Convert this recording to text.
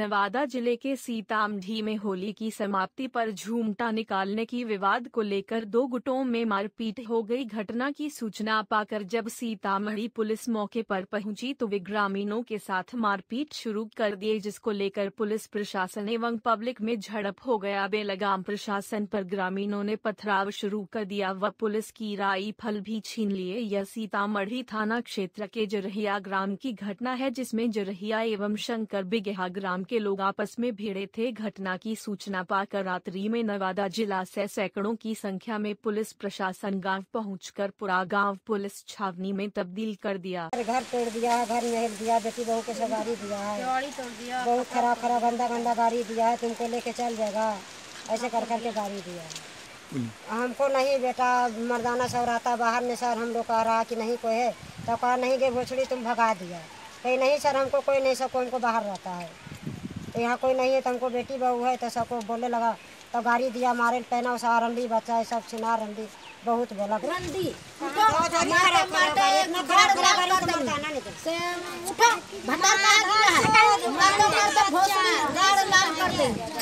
नवादा ज़िले के सीतामढ़ी में होली की समाप्ति पर झूमटा निकालने की विवाद को लेकर दो गुटों में मारपीट हो गई घटना की सूचना पाकर जब सीतामढ़ी पुलिस मौके पर पहुँची तो वे ग्रामीणों के साथ मारपीट शुरू कर दिए, जिसको लेकर पुलिस प्रशासन एवं पब्लिक में झड़प हो गया। बेलगाम प्रशासन पर ग्रामीणों ने पथराव शुरू कर दिया व पुलिस की राई फल भी छीन लिए। यह सीतामढ़ी थाना क्षेत्र के जरहिया ग्राम की घटना है, जिसमें जरहिया एवं शंकर बिगहा ग्राम के लोग आपस में भिड़े थे। घटना की सूचना पाकर रात्रि में नवादा जिला से सैकड़ों की संख्या में पुलिस प्रशासन गाँव पहुंचकर पूरा गाँव पुलिस छावनी में तब्दील कर दिया। घर तोड़ दिया है घर महल दिया बेटी बहू को गाड़ी दिया है। बहुत खराब खराब गंदा गंदा गाड़ी दिया है। तुमको लेके चल जाएगा। ऐसे कर करके गाड़ी दिया है। हमको नहीं बेटा मर्दाना सब रहता। बाहर में सर हम लोग कह रहा कि नहीं कोई है। तो कहा नहीं गए भोसड़ी तुम भगा दिया। कहीं नहीं सर हमको कोई नहीं सबको हमको बाहर रहता है। तो यहाँ कोई नहीं है तो हमको बेटी बहू है तो सबको बोलने लगा तो गाड़ी दिया मारे पहना उसा रंडी बच्चा है सब छिना रंडी बहुत बोला। रंदी उठो भंडार का है।